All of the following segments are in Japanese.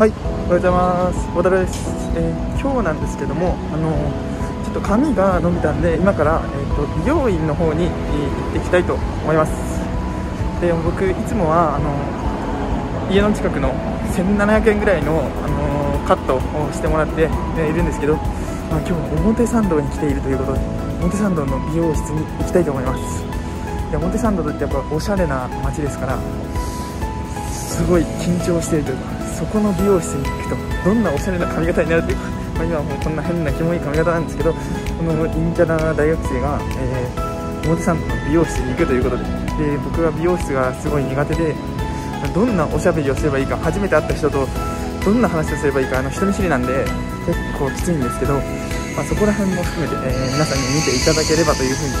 はい、おはようございます。小田です。えー今日なんですけども、あのちょっと髪が伸びたんで、今から、えー、と美容院の方に、えー行っていきたいと思います。で、僕いつもはあの家の近くの1700円ぐらいの、あのカットをしてもらって、えーいるんですけど、まあ、今日表参道に来ているということで、表参道の美容室に行きたいと思います。で表参道ってやっぱおしゃれな街ですから。すごい緊張しているというかそこの美容室に行くとどんなおしゃれな髪型になるというか、まあ、今はもうこんな変なキモい髪型なんですけどこの陰キャな大学生が、えー、表参道の美容室に行くということでで僕は美容室がすごい苦手でどんなおしゃべりをすればいいか初めて会った人とどんな話をすればいいかあの人見知りなんで結構きついんですけど、まあ、そこら辺も含めて、えー皆さんに見ていただければというふうに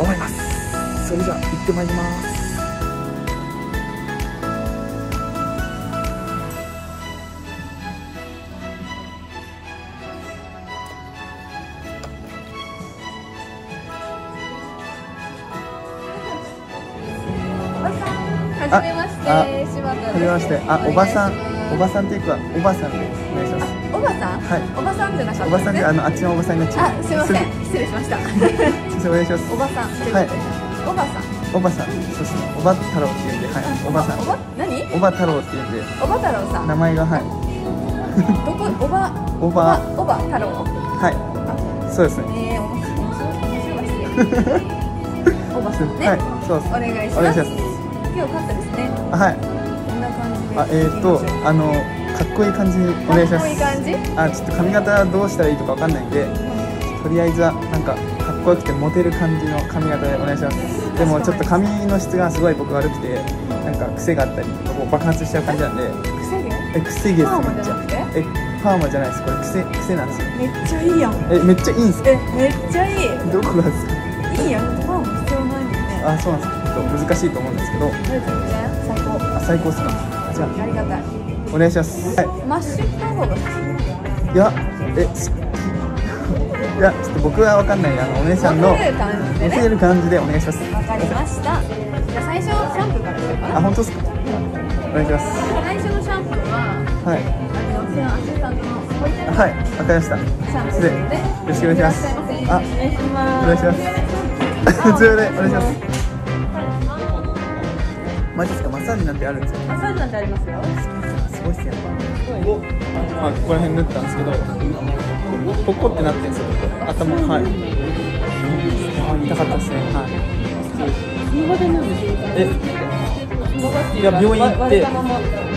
思います。それじゃあ行ってまいります。はじめまして、あ柴田。はじめましてあおばさんおばさんっていうかおばさんでお願いしますおばさん？はいおばさんじゃなかったおばさんであね。のあっちのおばさんになっちゃうあ、すいません、失礼しました。先生お願いしますおばさん。はいおばさん。おばさんそうですねおば太郎っていうんではいおばさんおば、何？おば太郎っていうんでおば太郎さん。名前がはいどこ、おば？おばおば太郎？はいそうですねええー、面白い。面白いですね。おばさんね。はいそうですお願いします。今日カットですね。あはいこんな感じで。あえー、とあのかっこいい感じにお願いしまかっこいい感すじ？あちょっと髪型どうしたらいいとかわかんないんでとりあえずはなんかかっこよくてモテる感じの髪型でお願いしますでもちょっと髪の質がすごい僕悪くてなんか癖があったりとかこう爆発しちゃう感じなんで癖毛。え癖毛ですパーマめっちゃじゃなくて？えパーマじゃないですこれ癖癖なんですよめっちゃいいやん。えめっちゃいいんすか？え、めっちゃいい。どこがですか？いいやん。パーマ必要ないもんね。あそうなんですちょっと難しいと思うんですけど。最高。あ最高っすか？じゃありがたい。あお願いしますはいマッシュった方が。いやえす いやちょっと僕はわかんないあのお姉さんのモテる感じでモテね。る感じでお願いしますわかりました。じゃあ最初シャンプーからしようかあな。本当ですか？お願いします最初のシャンプーははいあのうちのアシスタントのはいわかりましたシャンプー失礼よで。ろしくお願いしますあお願いします。お願いしますマジですか？マッサージなんてあるんですか？マッサージなんてありますよ。すごいっすねまあここら辺縫ったんですけどポコってなってるんですよ。頭はい。痛かったですね。はい。えいや病院行って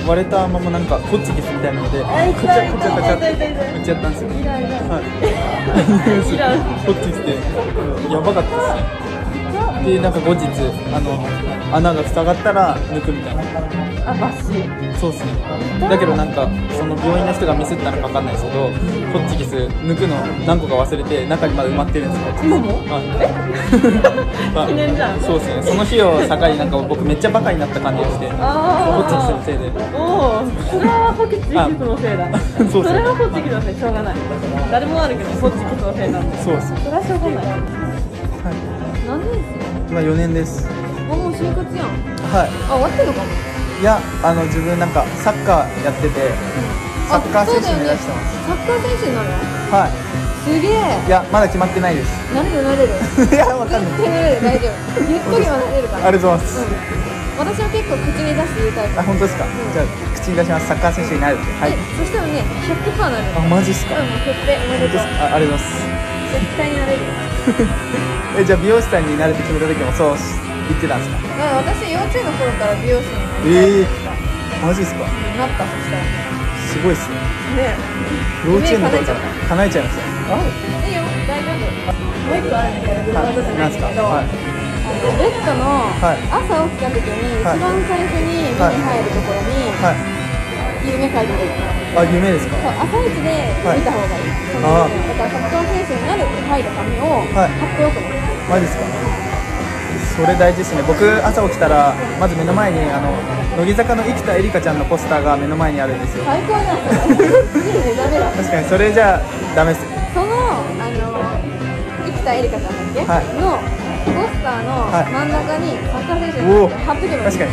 割れたままなんかホッチキスみたいなのでこちゃこちゃこちゃって打っちゃったんですよ。はい。ホッチキスでやばかったですねでなんか後日あの穴が塞がったら抜くみたいな。あ、バッシ。そうですね。だけどなんかその病院の人がミスったのか分かんないですけどホッチキス抜くの何個か忘れて中にまだ埋まってるんですよ。今も？はい まあ記念じゃん。そうですね。その日を境になんか僕めっちゃバカになった感じがしてホあッチキスのせいで。おお、それはホッチキスのせいだ。そうそうれはホッチキスのせい、しょうがない。誰も悪くない、ホッチキスのせいなんで。そうですそれはしょうがない。はい何年生？今4年です。あ、もう就活やん。はい。あ、終わってんのかも。いやあの自分なんかサッカーやっててサッカー選手目指してます。サッカー選手になる？のはい。すげえ。いやまだ決まってないです。なれるなれる？いやわかんない。大丈夫。ゆっくりはなれるから。ありがとうございます。うん、私は結構口に出して言うタイプ。あ本当ですか？じゃあ口に出します。サッカー選手になるって。はい。えそしたらね100%なる。あマジっすか？うんもう決定。おめでとう。あありがとうございます。絶対になれるよ えじゃあ美容師さんになるって決めた時もそう言ってたんですか？まあ私幼稚園の頃から美容師になりたいと思ってマジですか？たなったそしたら。すごいっすね。ね幼稚園の頃から夢叶えちゃいました。いい。よ大丈夫もう一個あるんだけどない。んだけど、なんあのベッドのはい。朝起きた時に一はい。番最初に目に入るところにはい。夢書いてるあ夢ですか？そう朝一で見た方がいい、そのあ夢だからサッカー選手になるって書いた紙をはい。貼っておくの、マジですか？それ大事ですね。僕朝起きたらまず目の前にあの乃木坂の生田絵梨花ちゃんのポスターが目の前にあるんですよ。最高じゃん確かにそれじゃダメですそのあの生田絵梨花ちゃんだっけ、はい。のポスターのはい。真ん中にサッカー選手おおに貼っとけばいい。確かに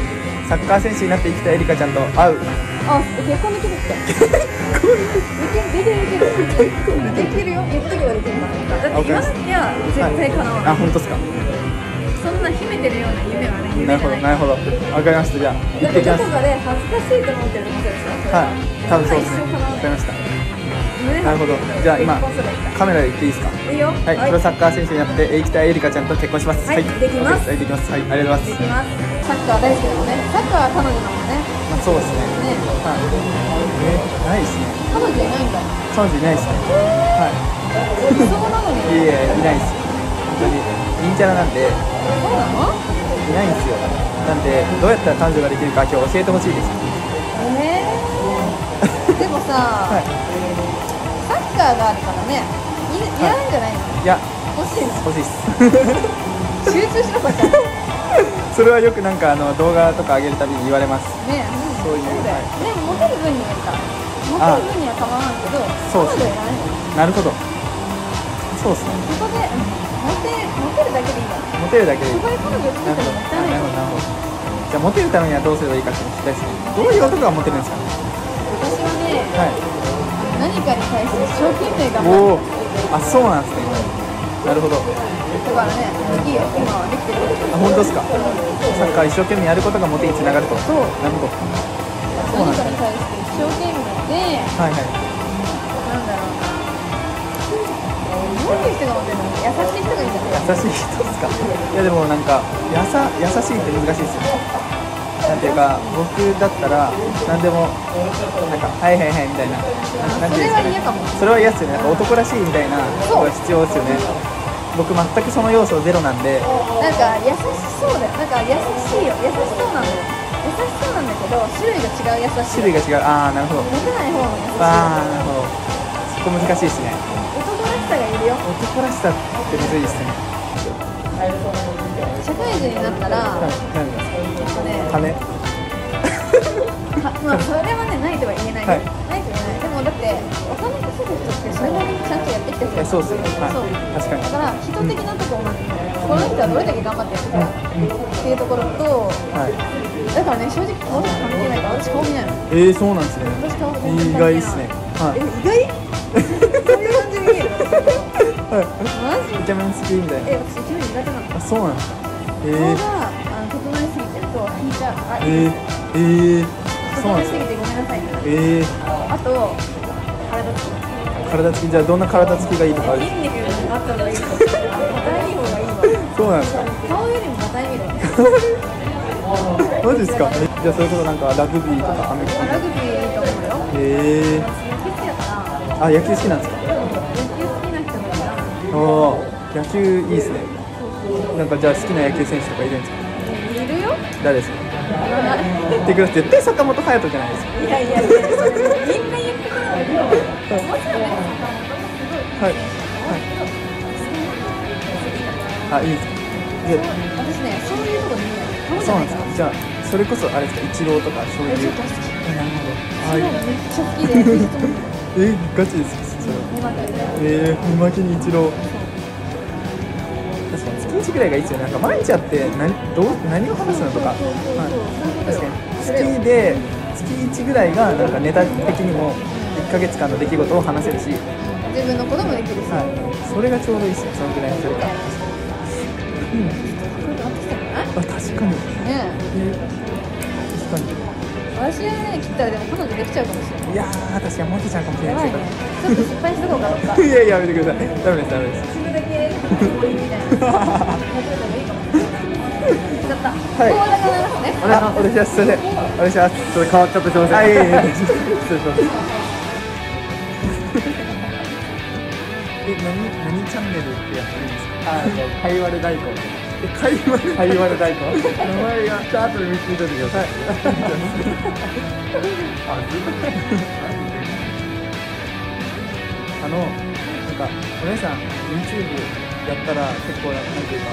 サッカー選手になって生きたエリカちゃんと。会う。あ結婚できるって。結婚できる。できるできるできるよ。言っとけばできるからだって言わなきゃ絶対叶わない、あ本当ですか。そんな秘めてるような夢はね夢なるほどないなるほど。わかりました。じゃあ行だってきます。どこかで恥ずかしいと思ってることでしょ。はい。多分そうですね。わかりました。なるほど。じゃあ今カメラで行っていいですか？いいよ。はい、プロサッカー選手になって生きたエリカちゃんと結婚します。はい。できます。はいできます。はい。ありがとうございできますサッカー大好きだもんね。サッカーは彼女だもんね。まあそうですね。ねはい。えないですね。彼女いないんだ。彼女いないですね。はい。理想なのに。いやいやいないです。よ本当に陰キャラなんで。いそうなの？ないんですよ。なんでどうやったら彼女ができるか今日教えてほしいです。えー、でもさ、はい。サッカーがあるからねいいらないんじゃないの？いや。欲しいの？欲しいっす。集中しろサッカーそれはよくなんかあの動画とか上げるたびに言われます。ねそういうだよ。でもモテる分にはいいからモテる分には構わんけどそうですね。なるほど。そうですね。ここでうん。モテモテるだけでいいんだモテるだけでいい。ここで彼女を作ったい。ないなるほど。じゃあモテるためにはどうすればいいかって聞きたいですねどういう男がモテるんですか？ね私はねはい。何かに対して一生懸命頑おお張るあそうなんですねなるほど。あだからねいいよ今はできてる。本当ですか？サッカー一生懸命やることがモテにつながると。そう。なるほど。何かに対して一生懸命ではいはい。なんだろうな。どういう人がモテるの優しい人がいいんじゃない優しい人ですか？いやでもなんかやさ優しいって難しいですよねなんていうか僕だったら何でもなんかはいはいはいみたいな。ななんていうんですかね。それは嫌かもそれは嫌っすよね男らしいみたいなのが必要ですよね。僕全くその要素ゼロなんで。なんか優しそうだよ。なんか優しいよ。優しそうなんだよ。優しそうなんだけど種類が違う優しい。種類が違う。ああなるほど。モテない方の優しい。ああなるほど。そこ難しいですね。男らしさがいるよ。男らしさってむずいですね社会人になったらはい何ですねか金はまあそれはねないとは言えないよ、はい。ないとは言えない。でもだってお金稼ぐ人ってそれなりにちゃんとやってきた人いやそうですよねはい。そう。確かに。だから人的なところもこの人はどれだけ頑張ってやってたかっていうところとはい。だからね正直顔とか関係ないから私顔見ないの。えー、そうなんですね。私顔意外っすね。はい。え意外？そういう感じに見える？はい。マジ？イケメン好きみたいな。え私一応苦手なの。あそうなんですかえがあの整いすぎてると引いちゃうあえー、えー、整いす。ぎてごめんなさいえー、あと体つき。体つきじゃあどんな体つきがいいとか。ある筋肉があった方がいいか。もしれない。硬い方がいいわ。そうなんですか。顔よりも硬いみたいな。マジですか。えじゃあそれこそなんかラグビーとかアメフトラグビーいいと思うよ。えー、あ野球好きなんですか？野球好きな人がいたあ野球いいですねなんかじゃあ好きな野球選手とかいるんですか？いるよ。誰ですか？ってくだ坂本勇人じゃないですか。いやいやいや、みんな言ってくれる。けど、もちろんね、はい。あい。い。ですか私ね、そういうとこ見なそうなんですか。じゃあそれこそあれですか。イチローとかそういう。えちょっと好き。えなるほどあそうい。えガチですそれは。目まで。えー、見負けにイチロー月1ぐらいがいいですよね。なんか毎日会って何どう何を話すのとか、はい。確かに月で月1ぐらいがなんかネタ的にも1ヶ月間の出来事を話せるし、自分のこともできるし。はい、それがちょうどいいですよ。そのぐらいの距離感。うん。確かに。ねえ。ー確かに私はね、切ったらでも彼女できちゃうかもしれない。いやー確かにモテちゃうかもしれないね。ちょっと失敗しとこうかどっか。いやいややめてくださいダメですダメです一部だけみたいな。やっといた方がいいかもしれない。だった。はいこうだからますね。あお願いしますすいませんお願いしますそれ変わっちゃってすいません。はいいやいやいや失礼しますえ何何チャンネルってやってるんですか？あの、かいわれ大根。え会話かいわれ大根？名前が、じゃあ後で見つけといてください。あ、ずっと。あの、なんか、お姉さん、YouTube やったら結構なんていうか、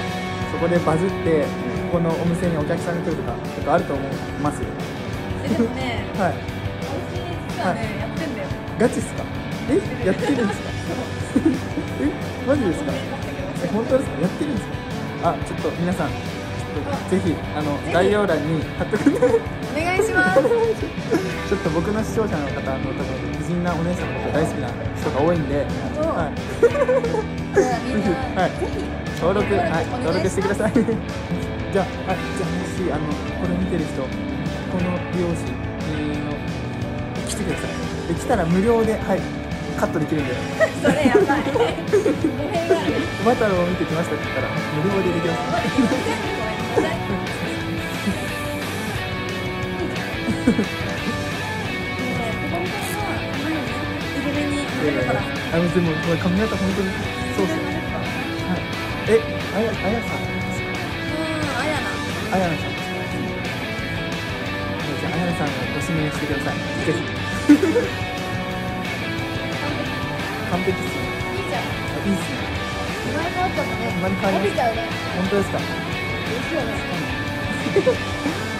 そこでバズって、ここのお店にお客さんが来るとか、結構あると思いますよ。えでもね、はい。私実はね、やってんだよ。ガチっすか？えやってるんですか？えマジですか？え本当ですか？やってるんですか？あちょっと皆さんぜひあの概要欄に貼っとくんでお願いします。ちょっと僕の視聴者の方あの多分美人なお姉さんのこと大好きな人が多いんで、はい、じゃあみんな、はい。ぜひ。登録、はい、登録してください。じゃあ、はい、じゃあもしあのこれ見てる人、この美容師、えー、来てください。で来たら無料で、はい、カットできるんで、それやばい語弊があるバタロを見てきましたって言ったら無料でできます。んごめんなさいねえここは前にイケメンになれるからあのでもこれ髪型本当にそう。はい。え、あやあやさん。うん、あやな。あやなさんああやなさんをご指名してください。ぜひ。完璧ですね。いいじゃん。あいいっすね。生まれ変わったね。生まれ変わりね。本当ですか？ですよね。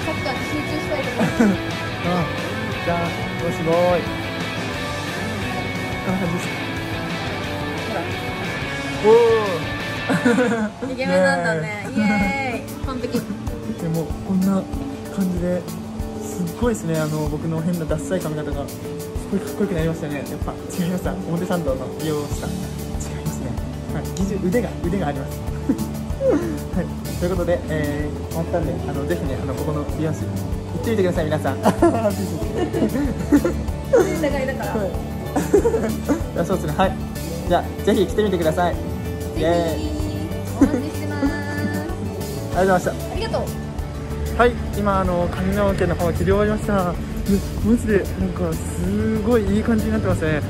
サッカーに集中したいと思います。うん。じゃあ、おすごい。こんな感じですか。おお。イケメンなんだね。イエーイ。完璧。でもこんな感じですっごいですねあの僕の変なダッサい髪型がすごいかっこよくなりましたね。やっぱ違いました表参道の美容師さん違いますね。はい。技術腕が腕があります。はい。ということで、えー、終わったんであのぜひねあのここの美容師行ってみてください皆さん。高いだから。はいじゃあそうですね。はい。じゃあぜひ来てみてください。イエーイお待ちしてます。ありがとうございました。ありがとう。はい、今あの髪の毛の方切り終わりました。ねマジでなんかすごいいい感じになってますね。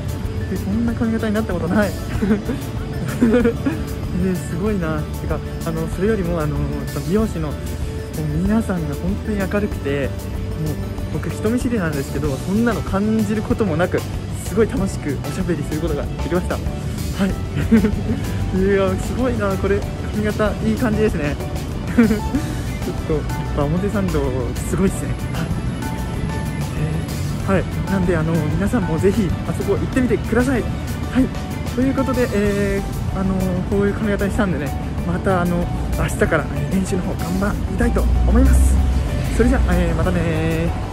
えこんな髪型になったことない。ね すごいな。てかあのそれよりもあの美容師のもう皆さんが本当に明るくて、もう僕人見知りなんですけどそんなの感じることもなくすごい楽しくおしゃべりすることができました。はい。いやすごいなこれ髪型いい感じですね。ちょっとやっぱ表参道すごいですね。はい、なんであの皆さんもぜひあそこ行ってみてください。はい、ということで、えーあのこういう髪型にしたんでね、またあの明日からえ練習の方頑張りたいと思います。それじゃあ、えーまたねー